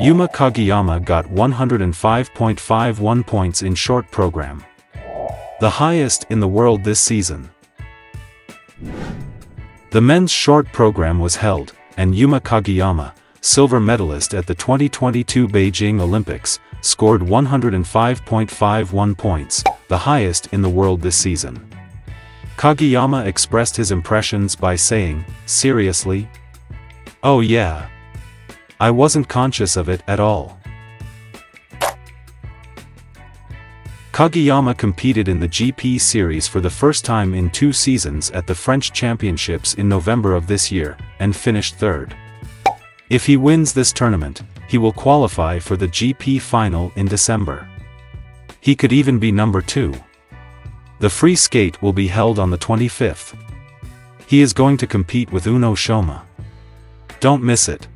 Yuma Kagiyama got 105.51 points in short program. The highest in the world this season. The men's short program was held, and Yuma Kagiyama, silver medalist at the 2022 Beijing Olympics, scored 105.51 points, the highest in the world this season. Kagiyama expressed his impressions by saying, seriously? Oh yeah. I wasn't conscious of it at all. Kagiyama competed in the GP series for the first time in two seasons at the French Championships in November of this year, and finished third. If he wins this tournament, he will qualify for the GP final in December. He could even be number two. The free skate will be held on the 25th. He is going to compete with Uno Shoma. Don't miss it.